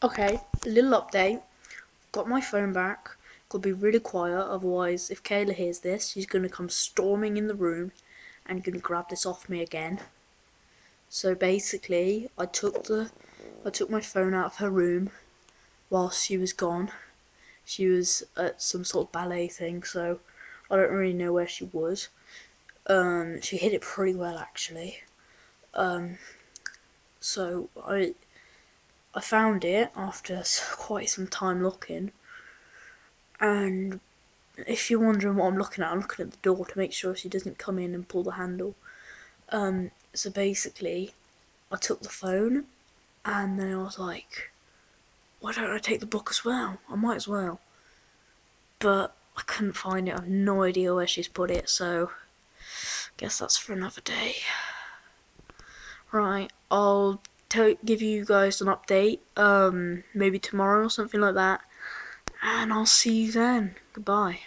Okay, a little update. Got my phone back. To be really quiet, otherwise, if Kayla hears this, she's gonna come storming in the room and gonna grab this off me again. So basically, I took the, I took my phone out of her room whilst she was gone. She was at some sort of ballet thing, so I don't really know where she was. Um, she hid it pretty well actually. Um, so I I found it after quite some time looking, and if you're wondering what I'm looking at, I'm looking at the door to make sure she doesn't come in and pull the handle. Um, so basically, I took the phone, and then I was like, why don't I take the book as well? I might as well. But I couldn't find it. I have no idea where she's put it, so guess that's for another day. Right, I'll give you guys an update, um, maybe tomorrow or something like that, and I'll see you then. Goodbye.